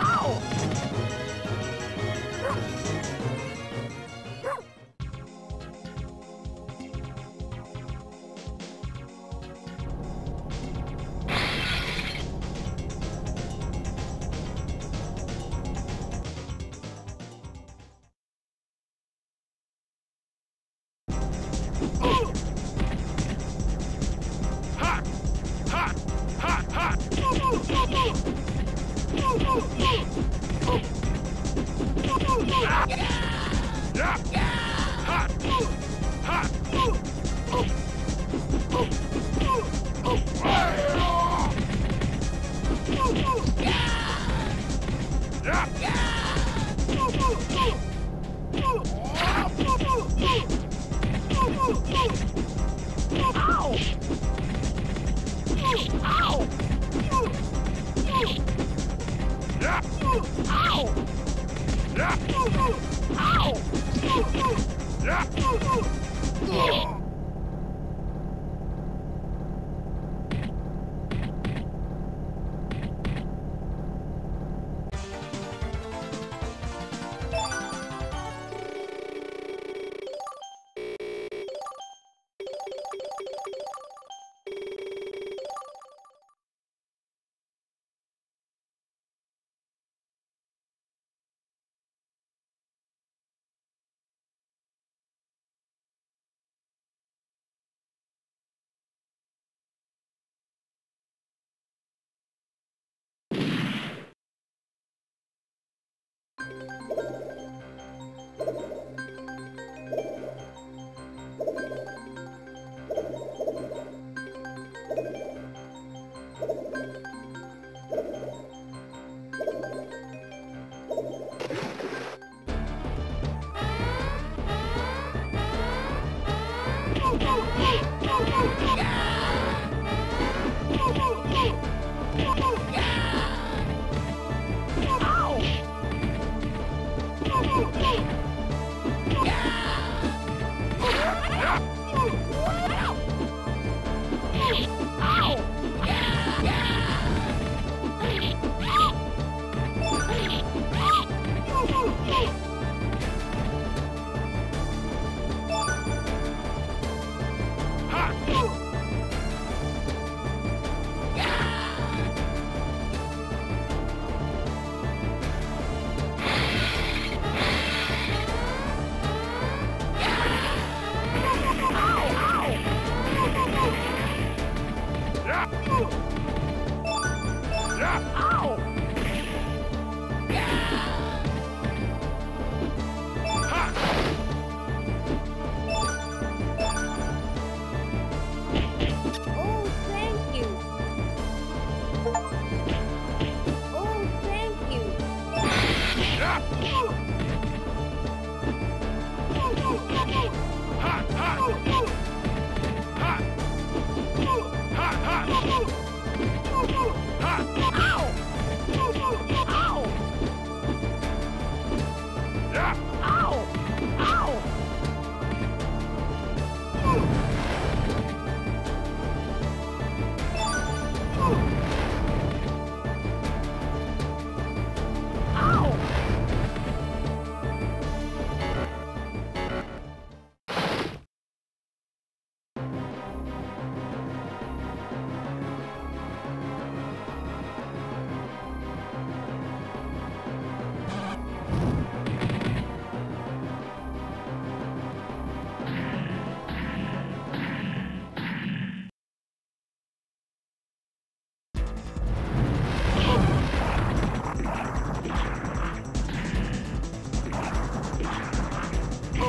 Ow! Yeah. Ha!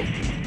Oh!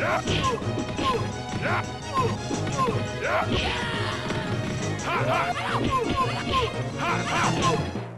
Ha ha! Ha ha!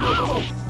Ha!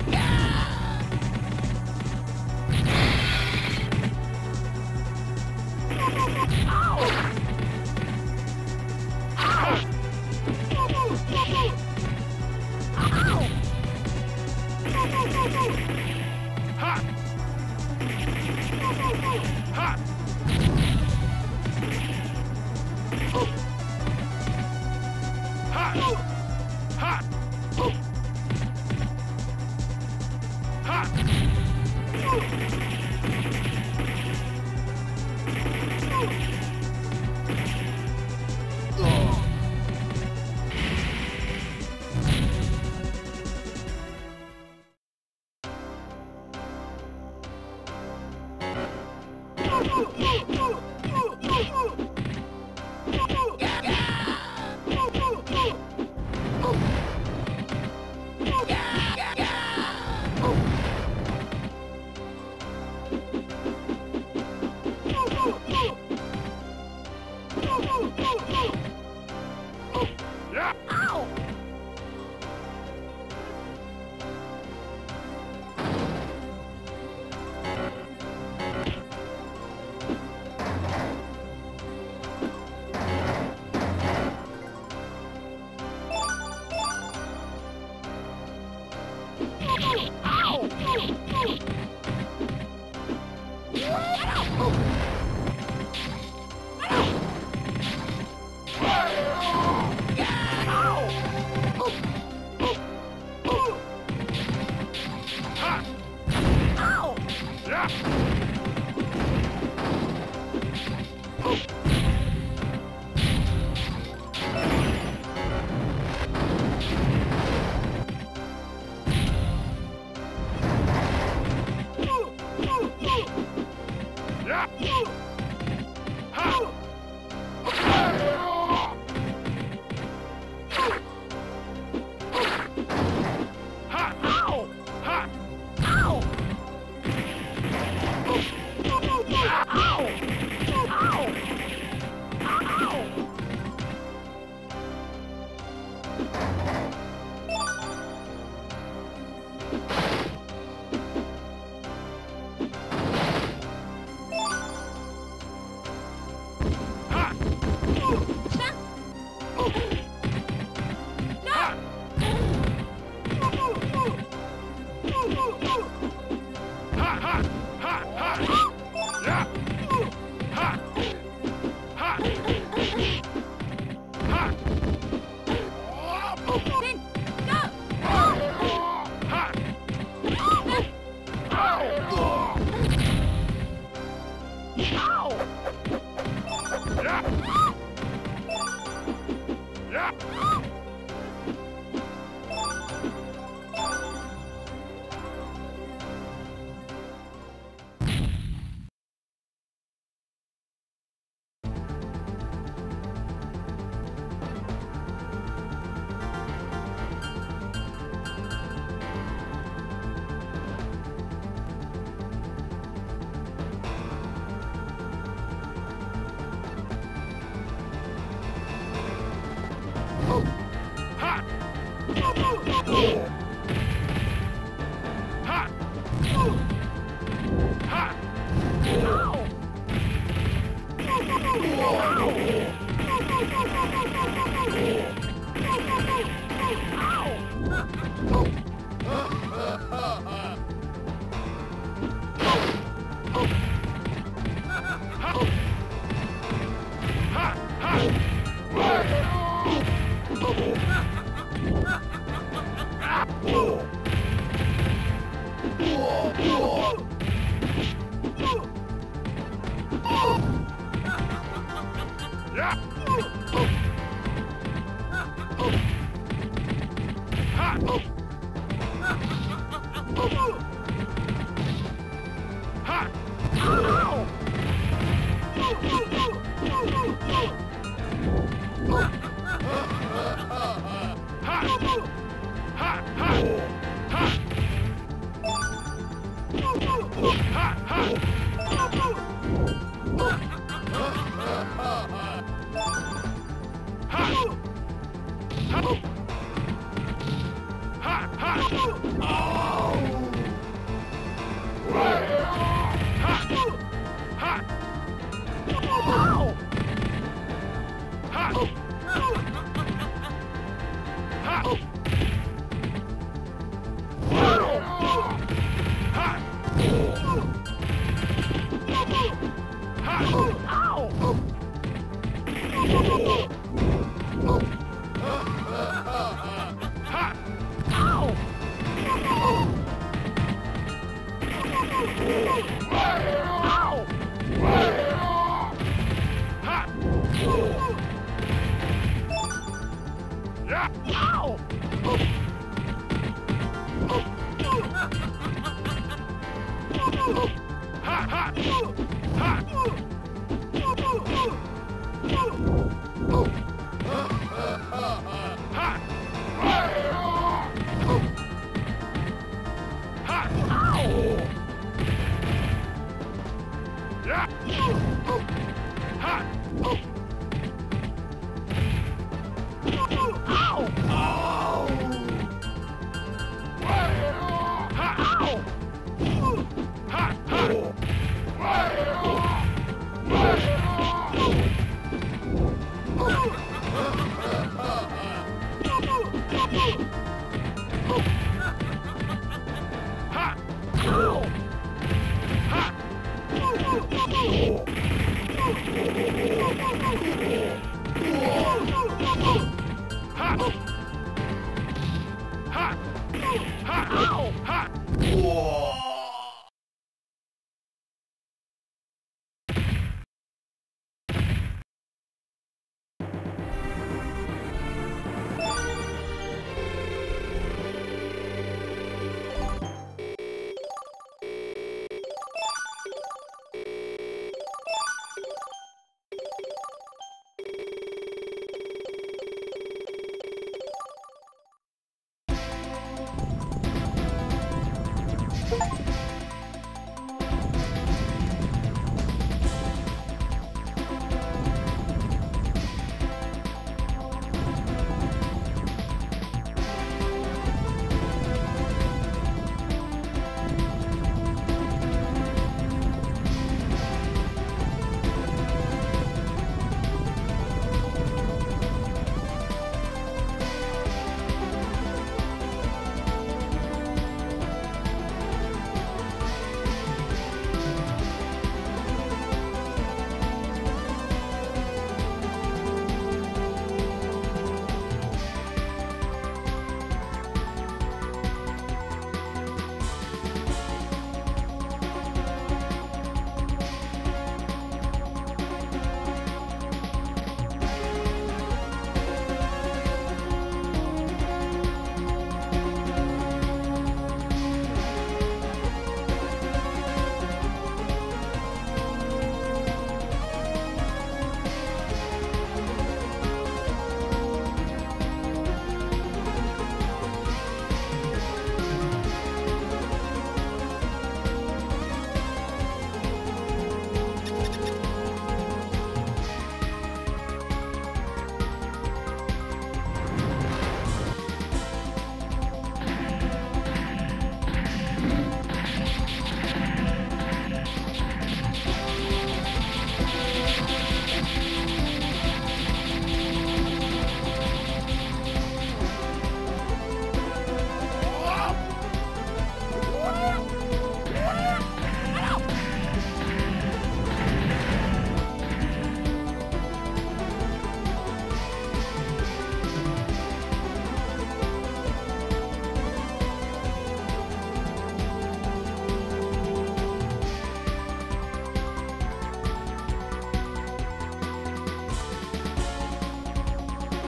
Ow!